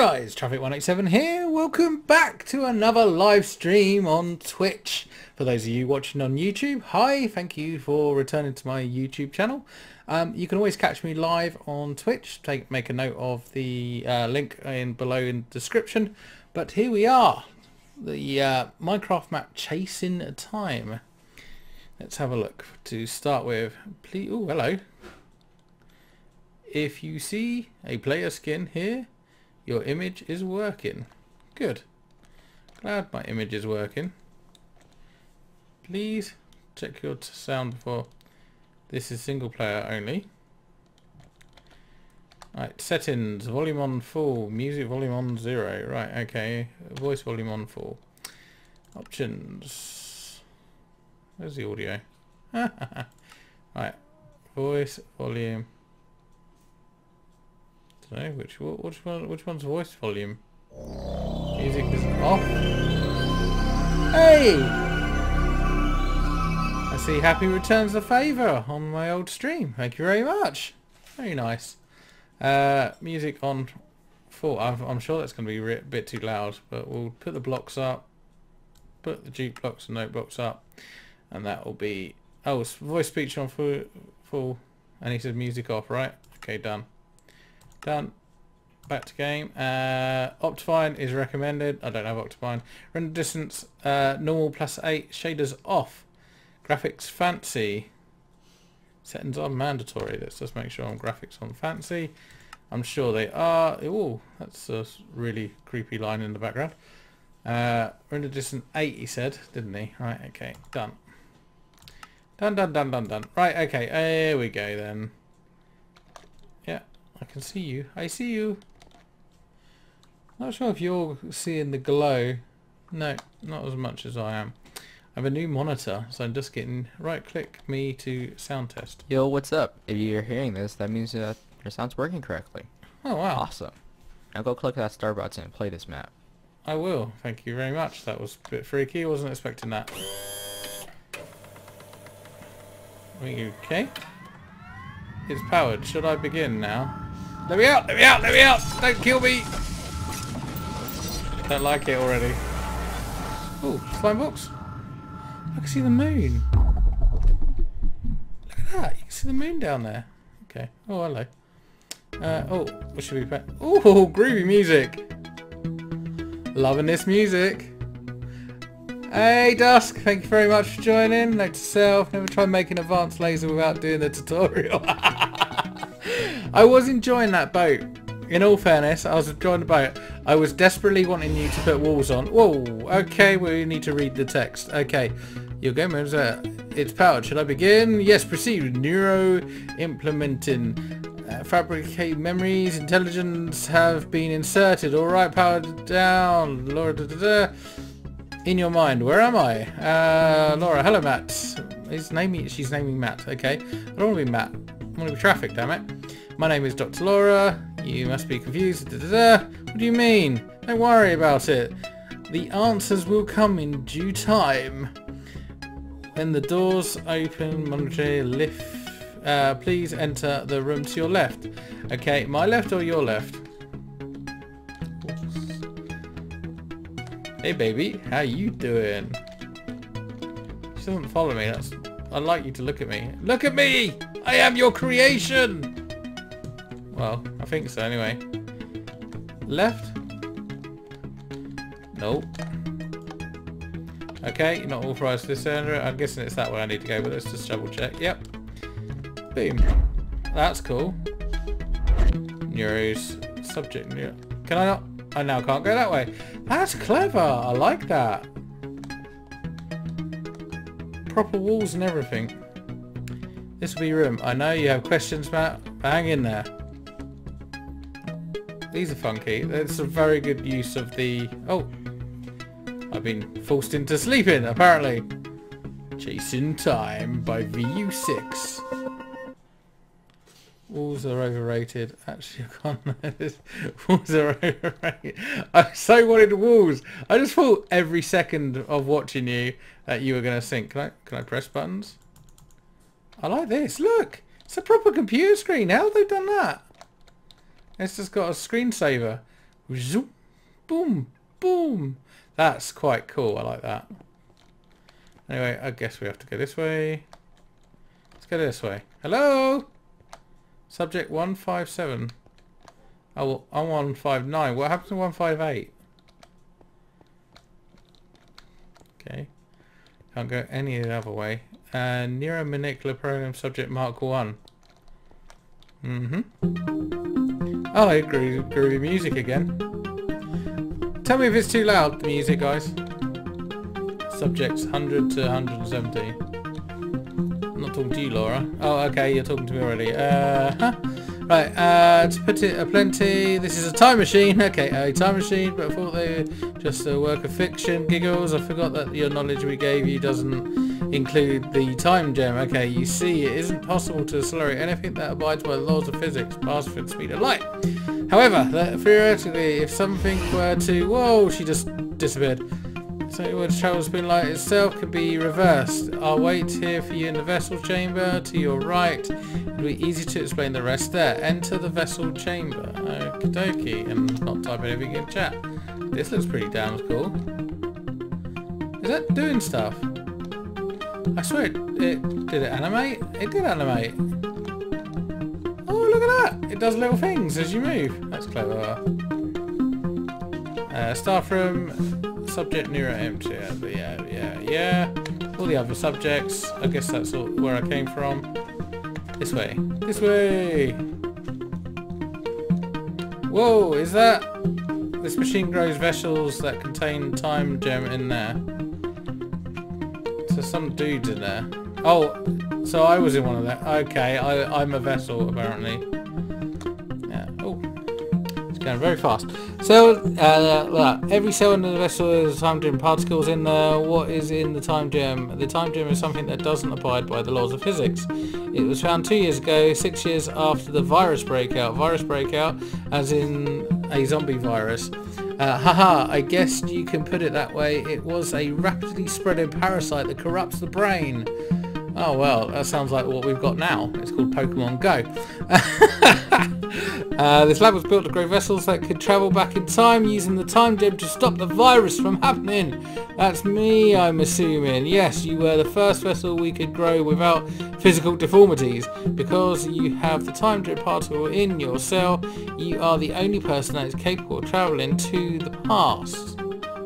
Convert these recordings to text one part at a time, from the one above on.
guys, Traffic187 here. Welcome back to another live stream on Twitch. For those of you watching on YouTube, hi, thank you for returning to my YouTube channel. Um, you can always catch me live on Twitch. Take Make a note of the uh, link in below in description. But here we are, the uh, Minecraft map Chasing Time. Let's have a look. To start with, please, oh hello. If you see a player skin here, your image is working. Good. Glad my image is working. Please check your sound before. This is single player only. Right, settings, volume on full, music volume on zero. Right, okay. Voice volume on full. Options. Where's the audio? right, voice volume which which one which one's voice volume. Music is off. Hey! I see Happy returns the favour on my old stream. Thank you very much. Very nice. Uh, music on full. I'm, I'm sure that's going to be a bit too loud, but we'll put the blocks up, put the jukebox and note blocks up, and that will be. Oh, voice speech on full, full, and he said music off, right? Okay, done. Done. Back to game. Uh, Optifine is recommended. I don't have Optifine. Render distance, uh, normal plus 8. Shaders off. Graphics fancy. Settings are mandatory. Let's just make sure I'm graphics on fancy. I'm sure they are. Oh, that's a really creepy line in the background. Uh, render distance 8 he said, didn't he? Right, okay, done. Done, done, done, done, done. Right, okay, here we go then. I can see you. I see you. Not sure if you're seeing the glow. No, not as much as I am. I have a new monitor, so I'm just getting right click me to sound test. Yo, what's up? If you're hearing this, that means that your sound's working correctly. Oh wow. Awesome. Now go click that star button and play this map. I will. Thank you very much. That was a bit freaky. I wasn't expecting that. Are you okay? It's powered. Should I begin now? Let me out! Let me out! Let me out! Don't kill me! Don't like it already. Oh, slime box. I can see the moon. Look at that. You can see the moon down there. Okay. Oh, hello. Uh, oh, what should we play? Oh, groovy music. Loving this music. Hey Dusk, thank you very much for joining. Note to self, never try making advanced laser without doing the tutorial. I was enjoying that boat. In all fairness, I was enjoying the boat. I was desperately wanting you to put walls on. Whoa, okay, we need to read the text. Okay, your game is uh, it's powered. Should I begin? Yes, proceed. Neuro implementing. Uh, fabricate memories, intelligence have been inserted. All right, powered down. Laura, da, da, da. in your mind, where am I? Uh, Laura, hello, Matt. Is naming, she's naming Matt. Okay, I don't want to be Matt. To be traffic. Damn it. My name is Dr. Laura. You must be confused. Da, da, da. What do you mean? Don't worry about it. The answers will come in due time. When the doors open, Monday lift. Uh, please enter the room to your left. Okay, my left or your left? Hey baby, how you doing? She doesn't follow me. That's. I'd like you to look at me. Look at me! I am your creation! Well, I think so anyway. Left? Nope. Okay, you're not authorised to this area. I'm guessing it's that way I need to go, but let's just double check. Yep. Boom. That's cool. Neuros. Subject. Neuro. Can I not? I now can't go that way. That's clever. I like that. Proper walls and everything. This will be your room. I know you have questions, Matt. Hang in there. These are funky. That's a very good use of the... Oh! I've been forced into sleeping, apparently. Chasing Time by VU6. Walls are overrated. Actually, I can't this. Walls are overrated. I so wanted walls. I just thought every second of watching you that you were going to sink. Can I, can I press buttons? I like this. Look! It's a proper computer screen. How have they done that? It's just got a screensaver Zoom. Boom. Boom. That's quite cool. I like that. Anyway, I guess we have to go this way. Let's go this way. Hello? Subject 157. Oh, I'm 159. What happened to 158? Okay. Can't go any other way. Uh, Neuromanipular Program Subject Mark 1. Mm-hmm. Oh. Groovy music again. Tell me if it's too loud, the music, guys. Subjects 100 to 170. Talking to you, Laura. Oh, okay, you're talking to me already. Uh, huh. Right, uh, to put it a plenty, this is a time machine. Okay, a time machine, but I thought they were just a work of fiction. Giggles, I forgot that your knowledge we gave you doesn't include the time gem. Okay, you see, it isn't possible to accelerate anything that abides by the laws of physics, than the speed of light. However, theoretically, if something were to... Whoa, she just disappeared. So it travel's been like itself could be reversed. I'll wait here for you in the vessel chamber to your right. It'll be easy to explain the rest there. Enter the vessel chamber. Okie dokie. And not type anything in chat. This looks pretty damn cool. Is that doing stuff? I swear it, it did it animate? It did animate. Oh look at that! It does little things as you move. That's clever. Uh, staff room, subject neuro empty. Yeah, yeah, yeah. All the other subjects. I guess that's all where I came from. This way. This way! Whoa, is that... This machine grows vessels that contain time gem in there. So some dude's in there. Oh, so I was in one of them. Okay, I, I'm a vessel apparently. Very fast. So, uh, every cell in the vessel has time gem particles in there. What is in the time gem? The time gem is something that doesn't abide by the laws of physics. It was found two years ago, six years after the virus breakout. Virus breakout, as in a zombie virus. Uh, haha, I guess you can put it that way. It was a rapidly spreading parasite that corrupts the brain. Oh well, that sounds like what we've got now. It's called Pokemon Go. uh, this lab was built to grow vessels that could travel back in time using the time gem to stop the virus from happening. That's me, I'm assuming. Yes, you were the first vessel we could grow without physical deformities. Because you have the time gem particle in your cell, you are the only person that is capable of travelling to the past.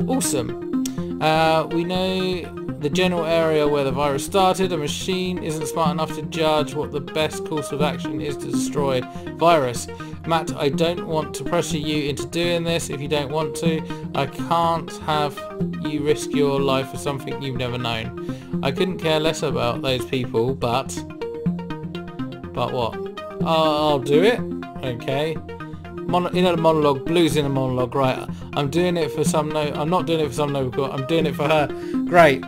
Awesome. Uh, we know the general area where the virus started. A machine isn't smart enough to judge what the best course of action is to destroy virus. Matt, I don't want to pressure you into doing this if you don't want to. I can't have you risk your life for something you've never known. I couldn't care less about those people, but... But what? I'll, I'll do it. Okay. Mono, in a monologue, blues in a monologue, right. I'm doing it for some no... I'm not doing it for some no... I'm doing it for her. Great.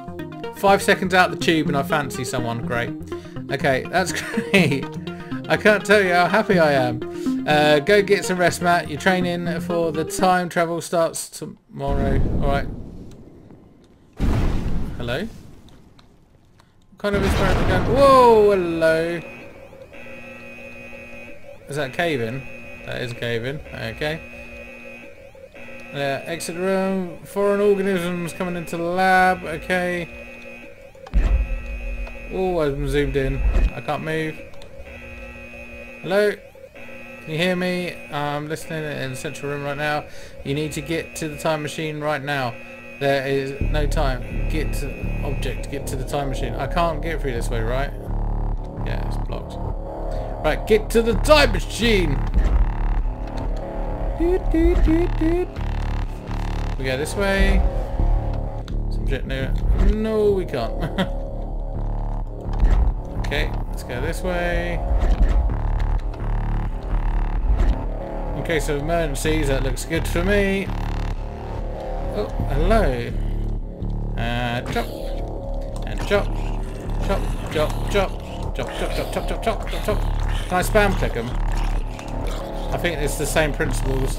Five seconds out the tube and I fancy someone. Great. Okay, that's great. I can't tell you how happy I am. Uh, go get some rest, Matt. Your training for the time travel starts tomorrow. Alright. Hello? What kind of experiment going? Whoa, hello. Is that cave in? That is a cave in. Okay. Uh, exit room. Foreign organisms coming into the lab. Okay. Oh, I'm zoomed in. I can't move. Hello? Can you hear me? I'm listening in the central room right now. You need to get to the time machine right now. There is no time. Get to object. Get to the time machine. I can't get through this way, right? Yeah, it's blocked. Right, get to the time machine! We go this way. Subject no. No, we can't. okay, let's go this way. In case of emergencies, that looks good for me. Oh, hello. Uh, chop. And chop. Chop, chop, chop. Chop, chop, chop, chop, chop, chop, chop, chop. Can I spam click them? I think it's the same principles.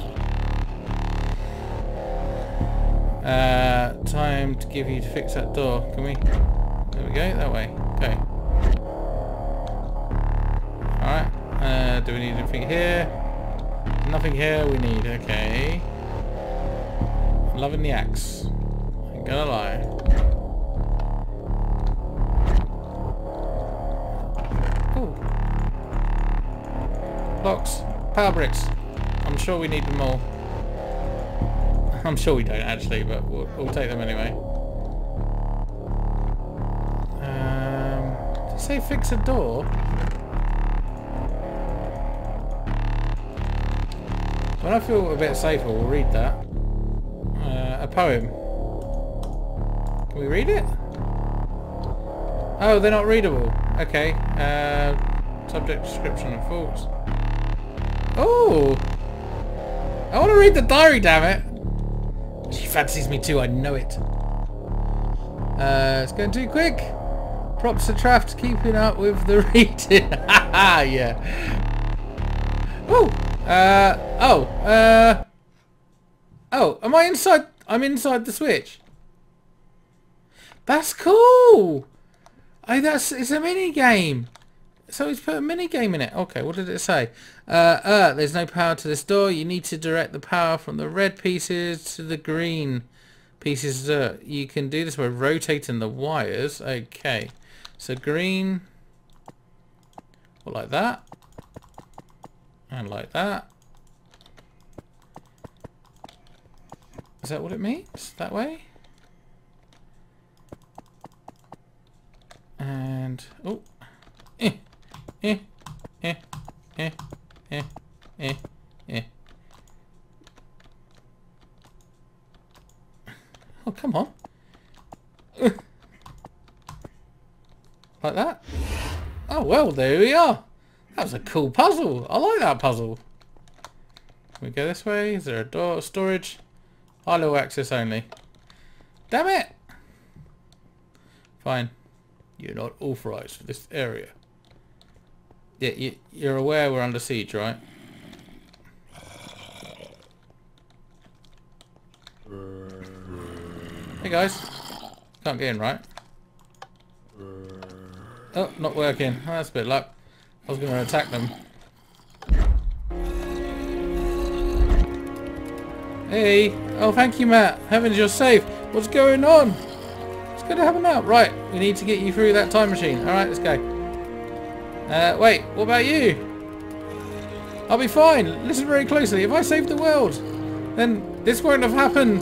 Uh, time to give you to fix that door. Can we? There we go. That way. Okay. Alright. Uh, do we need anything here? Nothing here we need. Okay. Loving the axe. Ain't gonna lie. Ooh. Blocks. Power bricks. I'm sure we need them all. I'm sure we don't actually, but we'll, we'll take them anyway. Um, did say fix a door? When I feel a bit safer, we'll read that. Uh, a poem. Can we read it? Oh, they're not readable. Okay. Uh, subject, description, and thoughts. Oh! I want to read the diary, damn it! She fancies me too, I know it. Uh, it's going too quick. Props to Traft keeping up with the reading. Haha, yeah. Oh! Uh, oh, uh... Oh, am I inside? I'm inside the switch. That's cool! Oh, that's, it's a mini game. So he's put a mini game in it. Okay, what did it say? Uh, uh, there's no power to this door. You need to direct the power from the red pieces to the green pieces. Uh, you can do this by rotating the wires. Okay. So green. Like that. And like that. Is that what it means? That way? And... Oh. Eh. Eh. Eh. Eh. Eh. Eh. Oh, come on. Like that? Oh, well, there we are. That was a cool puzzle. I like that puzzle. Can we go this way? Is there a door? Storage? High-low access only. Damn it! Fine. You're not authorized for this area. Yeah, you, you're aware we're under siege, right? Hey guys. Can't get in, right? Oh, not working. Oh, that's a bit luck. I was going to attack them. Hey! Oh, thank you, Matt. Heavens, you're safe. What's going on? What's going to happen now? Right, we need to get you through that time machine. Alright, let's go. Uh, wait, what about you? I'll be fine. Listen very closely. If I save the world, then this won't have happened.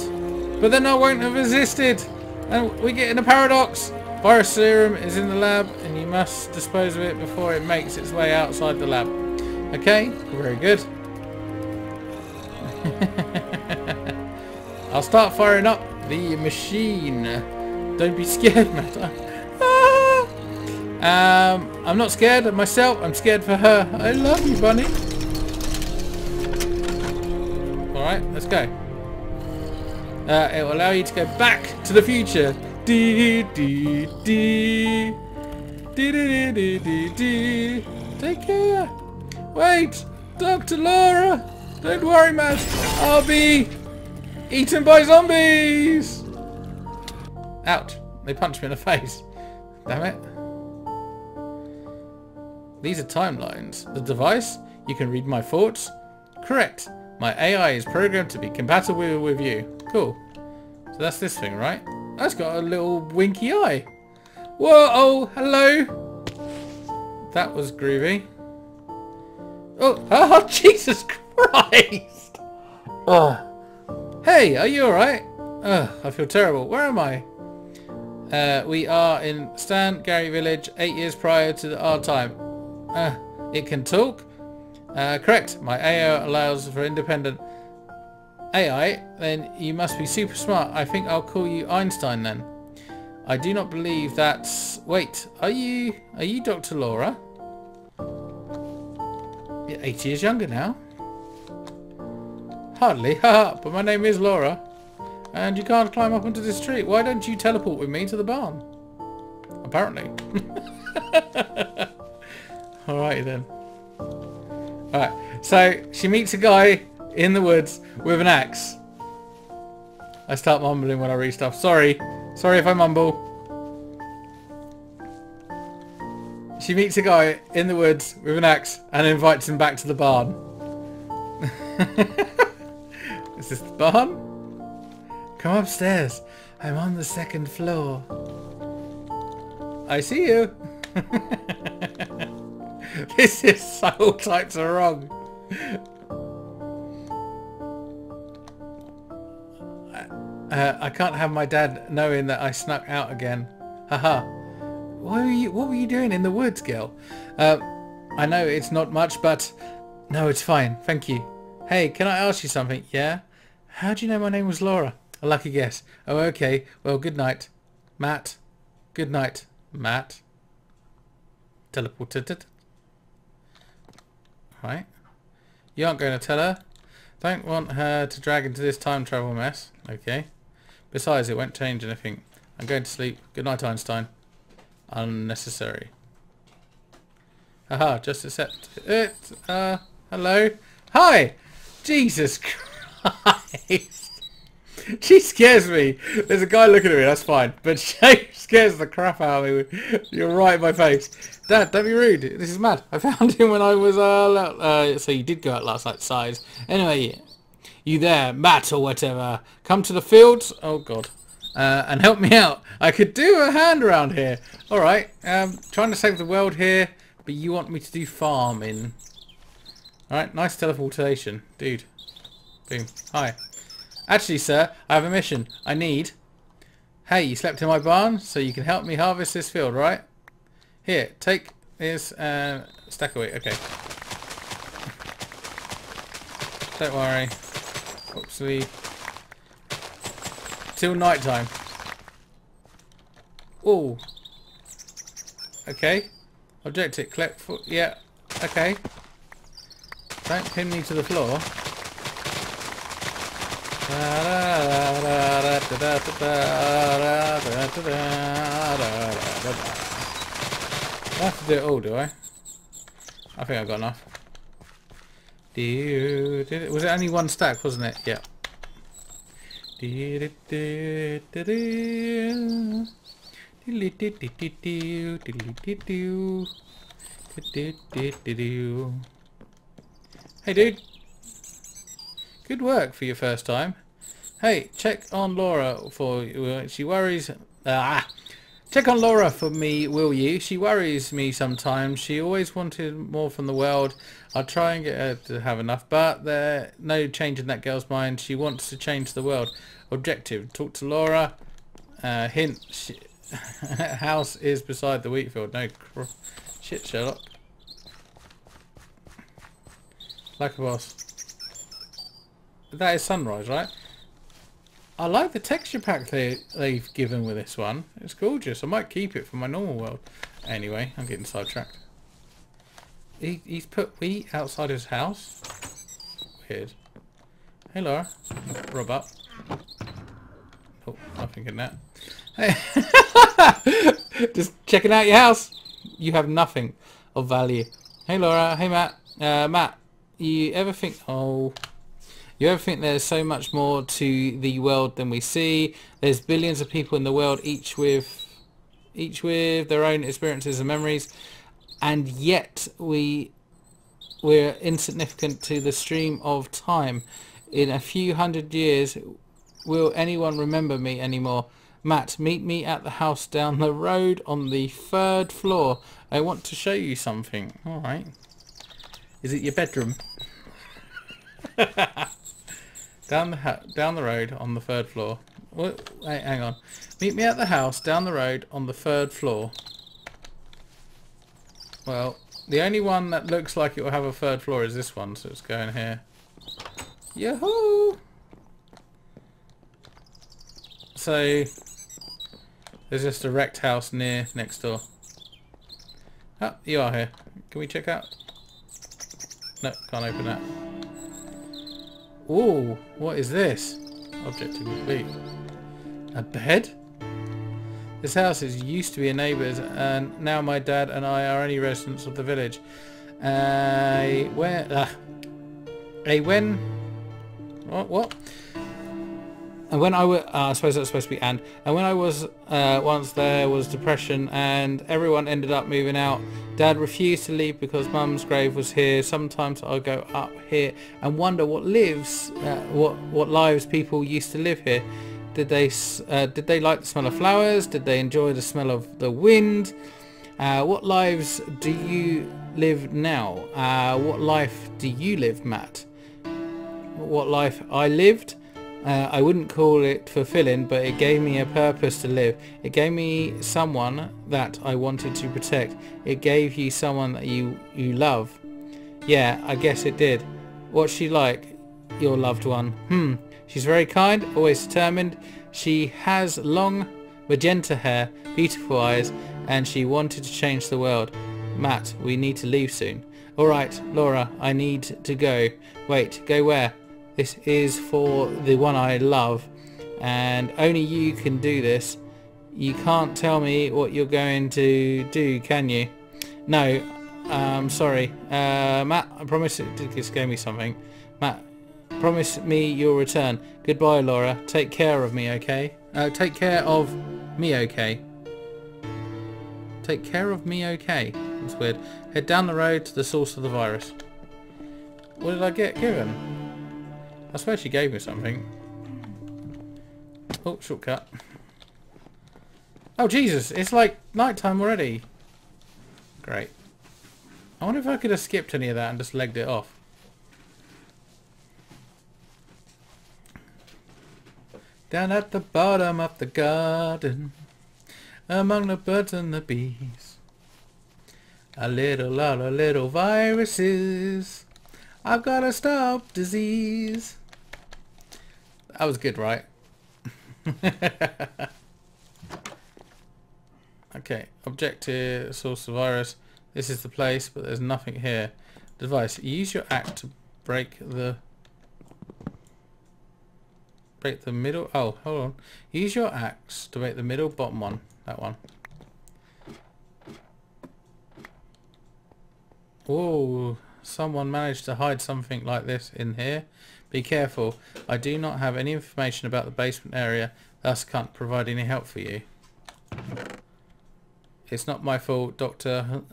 But then I won't have existed. And we get in a paradox. Virus serum is in the lab and you must dispose of it before it makes its way outside the lab. Okay, very good. I'll start firing up the machine. Don't be scared, Matt. Um, I'm not scared of myself. I'm scared for her. I love you, Bunny. Alright, let's go. Uh, it will allow you to go back to the future. Dee dee dee. Dee dee dee dee dee. Take care. Wait, Dr. Laura. Don't worry, Matt. I'll be eaten by zombies. Ouch. They punched me in the face. Damn it. These are timelines. The device? You can read my thoughts? Correct. My AI is programmed to be compatible with you. Cool. So that's this thing, right? That's got a little winky eye. Whoa, oh, hello. That was groovy. Oh, oh, Jesus Christ. Oh. Hey, are you alright? Oh, I feel terrible. Where am I? Uh, we are in Stan Gary Village, eight years prior to our time. Uh, it can talk? Uh, correct. My AI allows for independent AI. Then you must be super smart. I think I'll call you Einstein then. I do not believe that's... Wait, are you... Are you Dr. Laura? You're eight years younger now. Hardly, haha, but my name is Laura. And you can't climb up onto this tree. Why don't you teleport with me to the barn? Apparently. Alright then. Alright, so she meets a guy in the woods with an axe. I start mumbling when I read stuff. Sorry. Sorry if I mumble. She meets a guy in the woods with an axe and invites him back to the barn. Is this the barn? Come upstairs. I'm on the second floor. I see you. this is so types of wrong. Uh, I can't have my dad knowing that I snuck out again. Haha. What were you What were you doing in the woods, Gil? Uh, I know it's not much, but no, it's fine. Thank you. Hey, can I ask you something? Yeah. How do you know my name was Laura? A lucky guess. Oh, okay. Well, good night, Matt. Good night, Matt. Teleported. Right. You aren't going to tell her. Don't want her to drag into this time travel mess. Okay. Besides, it won't change anything. I'm going to sleep. Good night, Einstein. Unnecessary. Haha, just accept it. Uh, hello? Hi! Jesus Christ! She scares me. There's a guy looking at me, that's fine. But she scares the crap out of me. You're right in my face. Dad, don't be rude. This is mad. I found him when I was, uh, uh so you did go out last night, size. Anyway, you there, Matt or whatever. Come to the fields. Oh, God. Uh, and help me out. I could do a hand around here. All right. Um, trying to save the world here, but you want me to do farming. All right. Nice teleportation, dude. Boom. Hi. Actually, sir, I have a mission. I need... Hey, you slept in my barn, so you can help me harvest this field, right? Here, take this uh, stack away. Okay. Don't worry. Oopsie. Till night time. Oh. Okay. Objective. Collect foot. Yeah. Okay. Don't pin me to the floor. I have to do it all, do I? I think I've got enough. Did it, was it only one stack, wasn't it? Yeah. Hey dude. Good work for your first time. Hey, check on Laura for she worries ah Check on Laura for me, will you? She worries me sometimes. She always wanted more from the world. I'll try and get her to have enough, but there's no change in that girl's mind. She wants to change the world. Objective, talk to Laura. Uh, hint, she, house is beside the wheat field. No, shit, Sherlock. Like a boss. That is sunrise, right? I like the texture pack they, they've given with this one. It's gorgeous. I might keep it for my normal world. Anyway, I'm getting sidetracked. He, he's put wheat outside his house? Weird. Hey Laura. Rub up. Oh, nothing in that. Hey. Just checking out your house. You have nothing of value. Hey Laura. Hey Matt. Uh, Matt, you ever think... Oh... You ever think there's so much more to the world than we see? There's billions of people in the world, each with each with their own experiences and memories, and yet we we're insignificant to the stream of time. In a few hundred years, will anyone remember me anymore? Matt, meet me at the house down the road on the third floor. I want to show you something. All right. Is it your bedroom? Down the down the road on the third floor. Wait, hang on. Meet me at the house down the road on the third floor. Well, the only one that looks like it will have a third floor is this one, so it's going here. Yahoo! So, there's just a wrecked house near next door. Oh, you are here. Can we check out? No, can't open that. Ooh, what is this? Object to complete. A bed? This house is used to be a neighbour's and now my dad and I are only residents of the village. Uh, where? Uh, a when? What? What? And when I was, uh, I suppose that's supposed to be and. And when I was uh, once there was depression and everyone ended up moving out. Dad refused to leave because Mum's grave was here. Sometimes I go up here and wonder what lives, uh, what what lives people used to live here. Did they uh, did they like the smell of flowers? Did they enjoy the smell of the wind? Uh, what lives do you live now? Uh, what life do you live, Matt? What life I lived? Uh, I wouldn't call it fulfilling, but it gave me a purpose to live. It gave me someone that I wanted to protect. It gave you someone that you, you love. Yeah, I guess it did. What's she like, your loved one? Hmm, she's very kind, always determined. She has long magenta hair, beautiful eyes, and she wanted to change the world. Matt, we need to leave soon. Alright, Laura, I need to go. Wait, go where? This is for the one I love, and only you can do this. You can't tell me what you're going to do, can you? No, um, sorry. Uh, Matt, I promise it just gave me something. Matt, promise me you'll return. Goodbye, Laura. Take care of me, okay? Uh, take care of me, okay? Take care of me, okay? That's weird. Head down the road to the source of the virus. What did I get given? I swear she gave me something. Oh, shortcut. Oh, Jesus. It's like nighttime already. Great. I wonder if I could have skipped any of that and just legged it off. Down at the bottom of the garden, among the birds and the bees, a little lot of little viruses. I've got to stop disease. That was good, right? okay, objective, source of virus. This is the place, but there's nothing here. Device. Use your act to break the break the middle. Oh, hold on. Use your axe to break the middle bottom one. That one. Oh, someone managed to hide something like this in here. Be careful. I do not have any information about the basement area, thus can't provide any help for you. It's not my fault, Doctor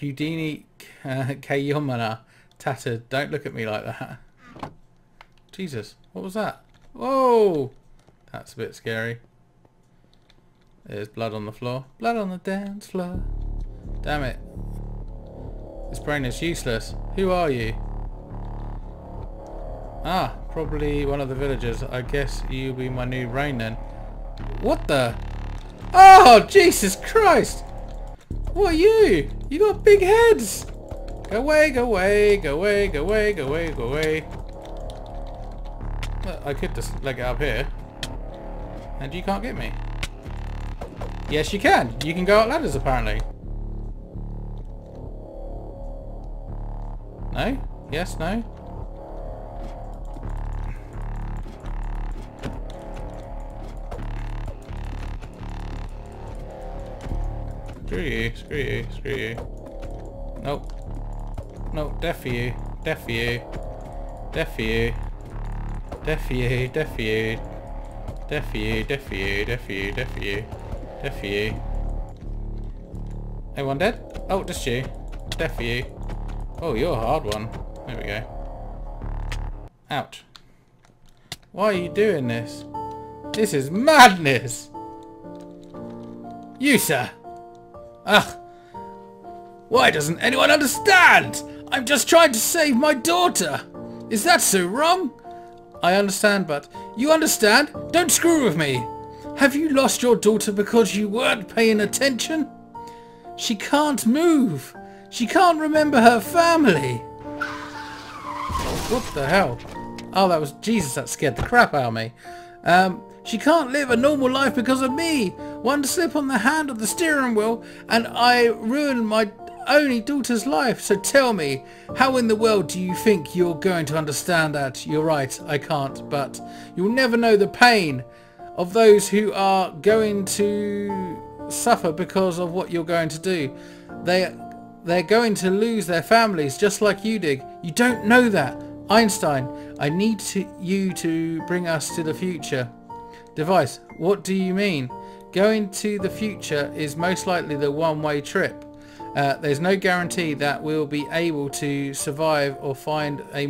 Houdini uh, Kayomana. Tattered. Don't look at me like that. Jesus, what was that? Whoa! That's a bit scary. There's blood on the floor. Blood on the dance floor. Damn it. This brain is useless. Who are you? Ah, probably one of the villagers. I guess you'll be my new brain then. What the? Oh, Jesus Christ! What are you? You got big heads! Go away, go away, go away, go away, go away, go away. I could just leg it up here. And you can't get me. Yes, you can. You can go up ladders, apparently. No? Yes, no? Screw you, screw you, screw you. Nope. Nope, death for you. Death for you. Death for you. Death for you, death for you. Death for you, death for you, death for you, death for you. Death for you. Anyone dead? Oh, just you. Death for you. Oh, you're a hard one. There we go. Ouch. Why are you doing this? This is madness! You, sir! Ugh! Why doesn't anyone understand? I'm just trying to save my daughter! Is that so wrong? I understand, but... You understand? Don't screw with me! Have you lost your daughter because you weren't paying attention? She can't move! She can't remember her family! What the hell? Oh, that was... Jesus, that scared the crap out of me. Um, she can't live a normal life because of me. One slip on the hand of the steering wheel and I ruin my only daughter's life. So tell me, how in the world do you think you're going to understand that? You're right, I can't, but you'll never know the pain of those who are going to suffer because of what you're going to do. They, they're going to lose their families just like you did. You don't know that. Einstein, I need to, you to bring us to the future. Device, what do you mean? Going to the future is most likely the one-way trip. Uh, there's no guarantee that we'll be able to survive or find a,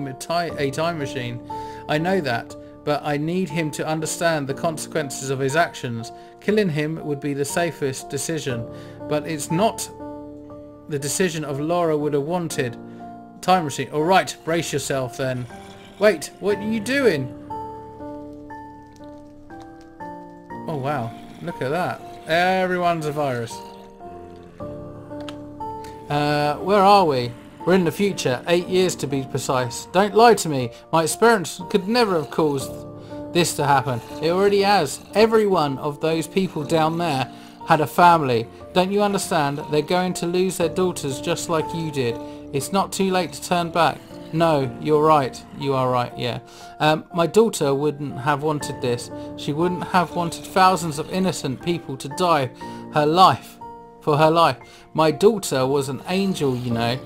a time machine. I know that, but I need him to understand the consequences of his actions. Killing him would be the safest decision, but it's not the decision of Laura would have wanted. Time machine. All right, brace yourself then. Wait, what are you doing? Oh wow, look at that. Everyone's a virus. Uh, where are we? We're in the future, eight years to be precise. Don't lie to me. My experience could never have caused this to happen. It already has. Every one of those people down there had a family. Don't you understand? They're going to lose their daughters just like you did. It's not too late to turn back. No, you're right. You are right, yeah. Um, my daughter wouldn't have wanted this. She wouldn't have wanted thousands of innocent people to die her life, for her life. My daughter was an angel, you know.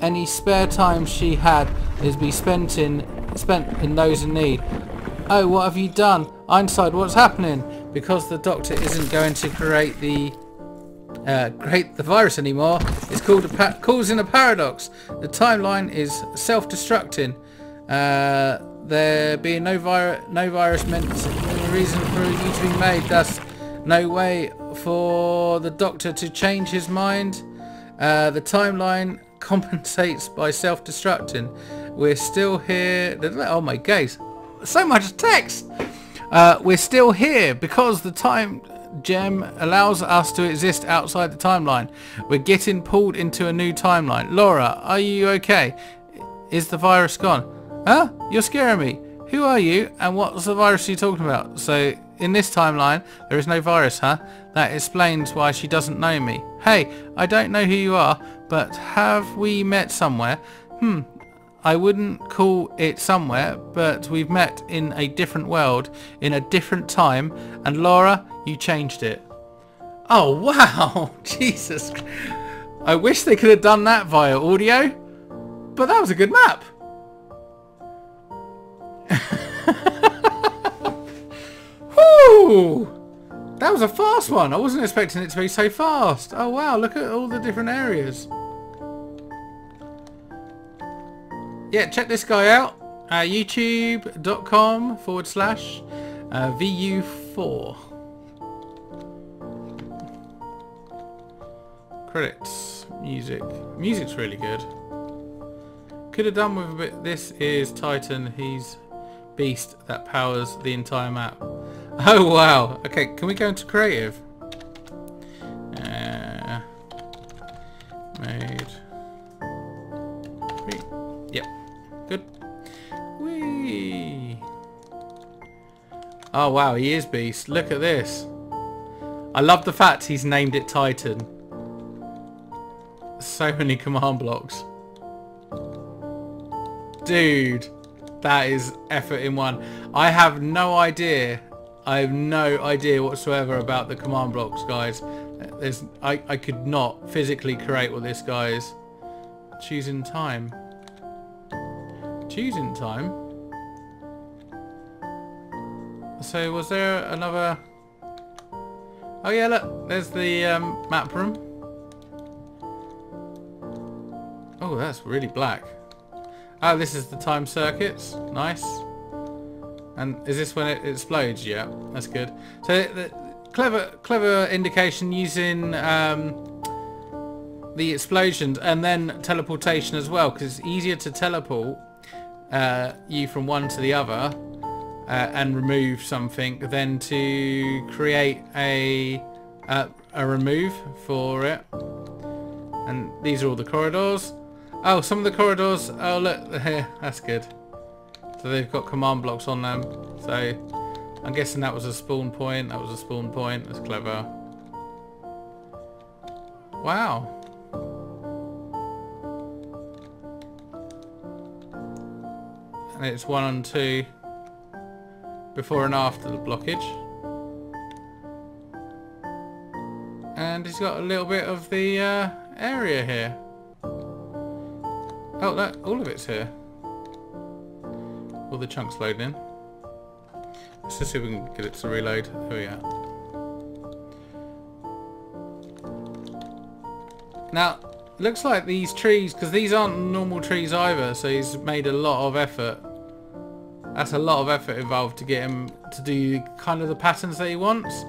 Any spare time she had is be spent in spent in those in need. Oh, what have you done? Einstein, what's happening? Because the doctor isn't going to create the uh, create the virus anymore. It's called a causing a paradox. The timeline is self-destructing. Uh, there being no, vir no virus meant reason for you to be made. Thus, no way for the doctor to change his mind. Uh, the timeline compensates by self-destructing. We're still here. Oh my gaze. So much text. Uh, we're still here because the time gem allows us to exist outside the timeline. We're getting pulled into a new timeline. Laura, are you okay? Is the virus gone? Huh? You're scaring me. Who are you and what's the virus you're talking about? So in this timeline, there is no virus, huh? That explains why she doesn't know me. Hey, I don't know who you are, but have we met somewhere? Hmm, I wouldn't call it somewhere, but we've met in a different world, in a different time, and Laura, you changed it. Oh, wow! Jesus. I wish they could have done that via audio, but that was a good map. Whoo! That was a fast one. I wasn't expecting it to be so fast. Oh, wow. Look at all the different areas. yeah, check this guy out. Uh, YouTube.com forward slash uh, VU4. Credits. Music. Music's really good. Could have done with a bit. This is Titan. He's beast that powers the entire map. Oh wow. Okay, can we go into creative? Uh, made. Yep. Good. Oh wow, he is Beast. Look at this. I love the fact he's named it Titan. So many command blocks. Dude, that is effort in one. I have no idea. I have no idea whatsoever about the command blocks, guys. There's, I, I could not physically create what this guy is. Choosing time choosing time. So was there another... Oh yeah, look, there's the um, map room. Oh, that's really black. Oh, this is the time circuits. Nice. And is this when it explodes? Yeah, that's good. So the clever, clever indication using um, the explosions and then teleportation as well, because it's easier to teleport uh, you from one to the other uh, and remove something than to create a uh, a remove for it. And these are all the corridors. Oh, some of the corridors. Oh, look here. That's good. So they've got command blocks on them. So I'm guessing that was a spawn point. That was a spawn point. That's clever. Wow. and it's one and two before and after the blockage. And he's got a little bit of the uh, area here. Oh, that all of it's here. All the chunks loading in. Let's just see if we can get it to reload. Here we are. Now, looks like these trees, because these aren't normal trees either, so he's made a lot of effort That's a lot of effort involved to get him to do kind of the patterns that he wants.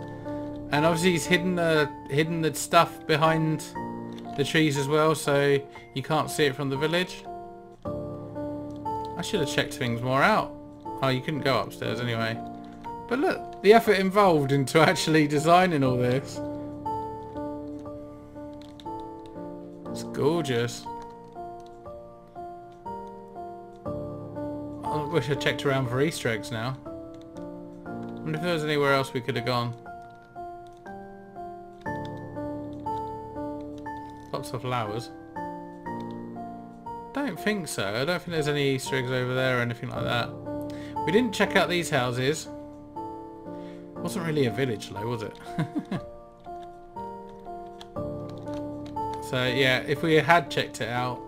And obviously he's hidden the hidden the stuff behind the trees as well, so you can't see it from the village. I should have checked things more out. Oh, you couldn't go upstairs anyway. But look, the effort involved into actually designing all this. It's gorgeous. I wish I checked around for Easter eggs now. I wonder if there was anywhere else we could have gone. Lots of flowers. Don't think so. I don't think there's any Easter eggs over there or anything like that. We didn't check out these houses. Wasn't really a village though, was it? so yeah, if we had checked it out,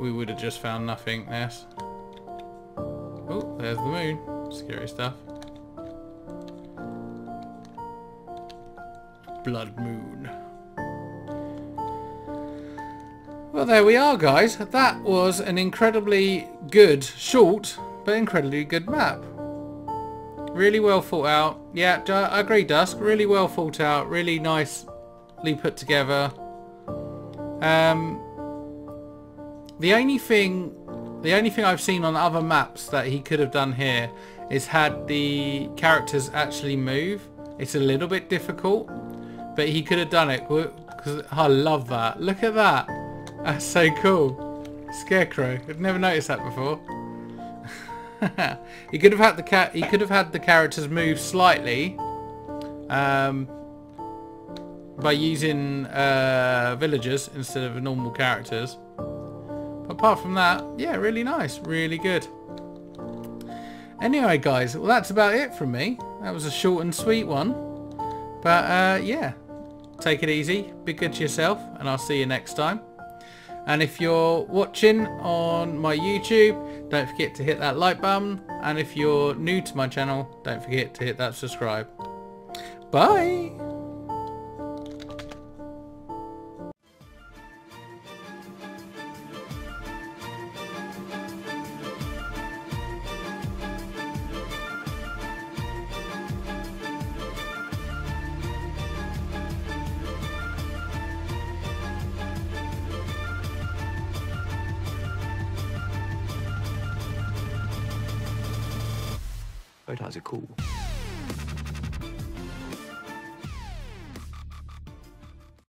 we would have just found nothing. Yes. Oh, there's the moon. Scary stuff. Blood moon. Well, there we are, guys. That was an incredibly good, short, but incredibly good map. Really well thought out. Yeah, I agree, Dusk. Really well thought out. Really nicely put together. Um, the only thing, the only thing I've seen on other maps that he could have done here is had the characters actually move. It's a little bit difficult, but he could have done it. Because I love that. Look at that. That's so cool. Scarecrow. I've never noticed that before. he could have had the cat. He could have had the characters move slightly, um, by using uh, villagers instead of normal characters. But apart from that, yeah, really nice, really good. Anyway, guys, well that's about it from me. That was a short and sweet one. But uh, yeah, take it easy, be good to yourself, and I'll see you next time. And if you're watching on my YouTube, don't forget to hit that like button. And if you're new to my channel, don't forget to hit that subscribe. Bye!